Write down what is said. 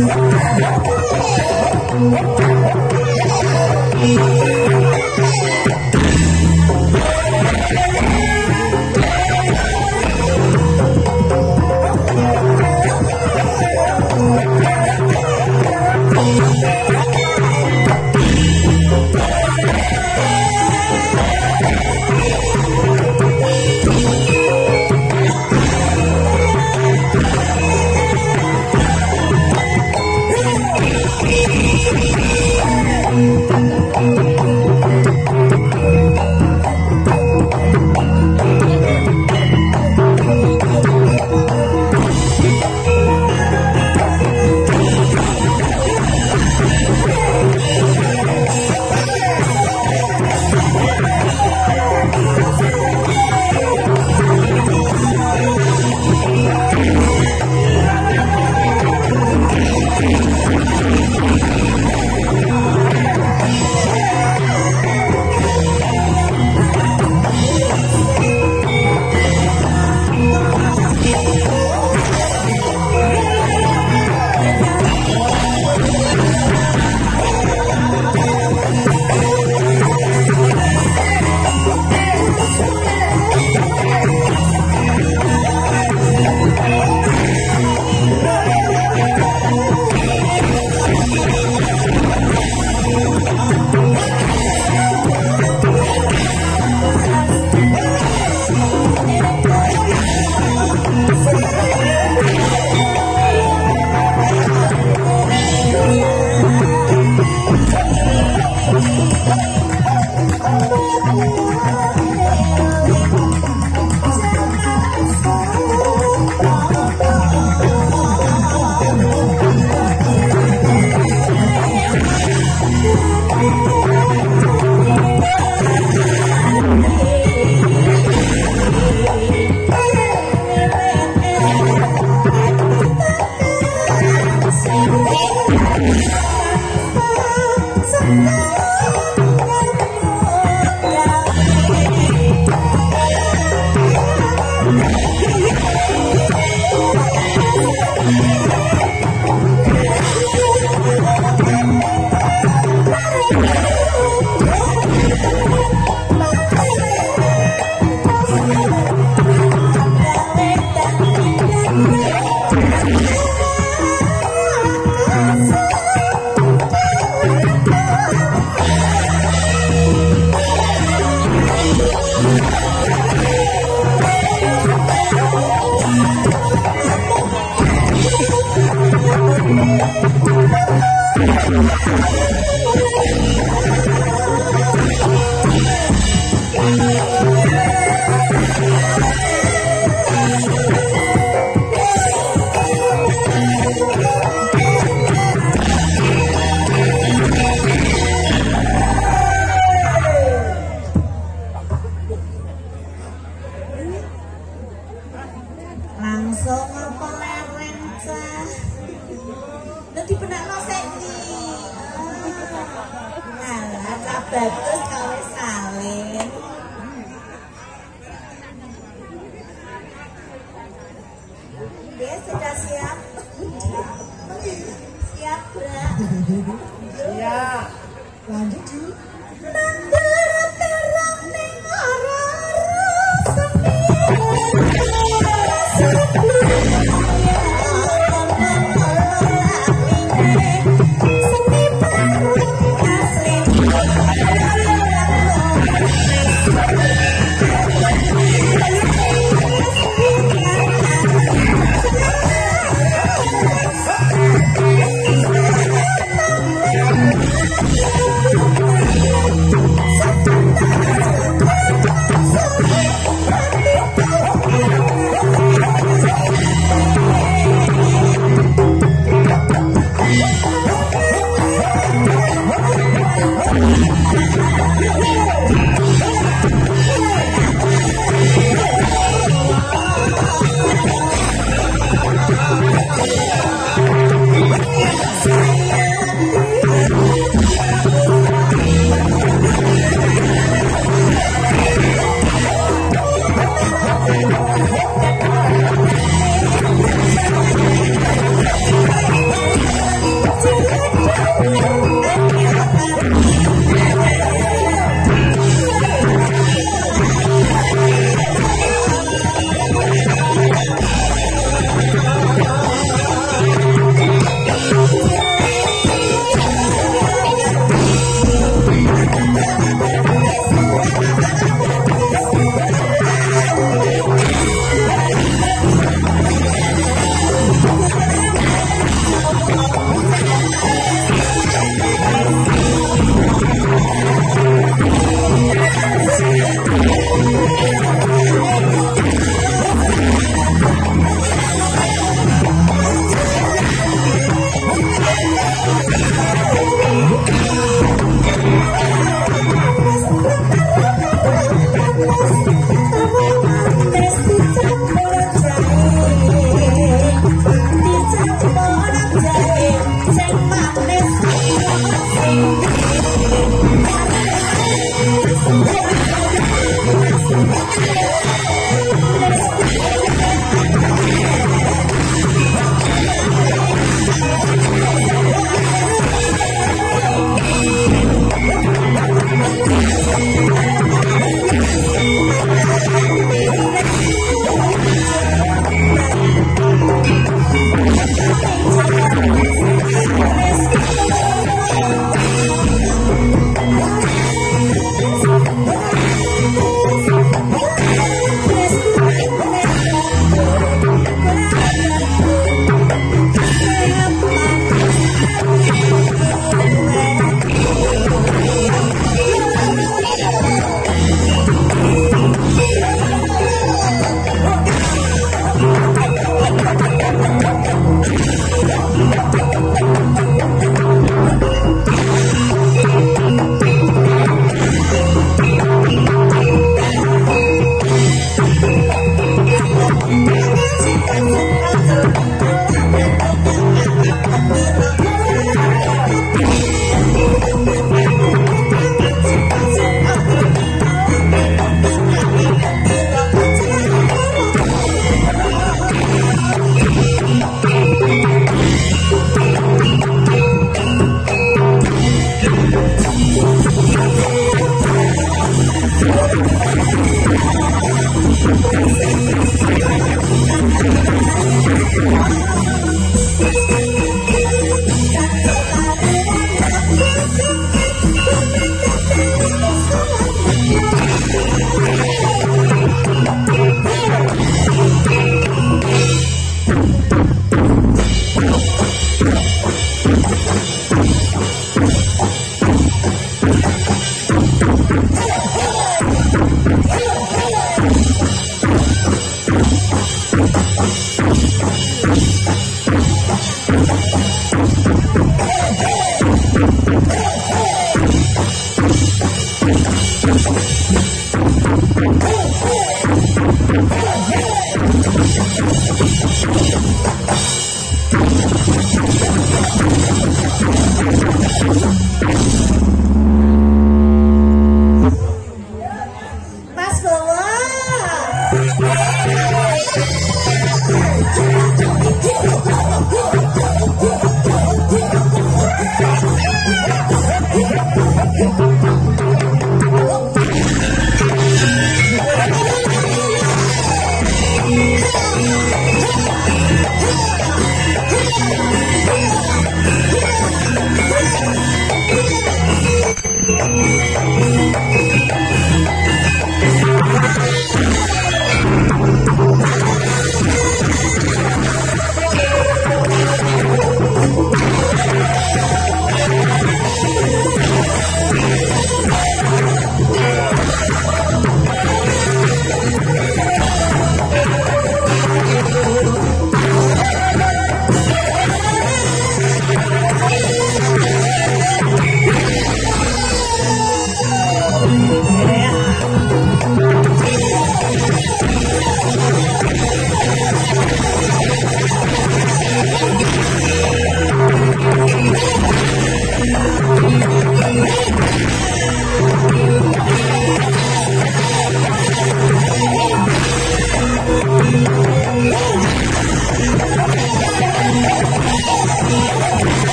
Thank you. Thank you. Yeah. One, two.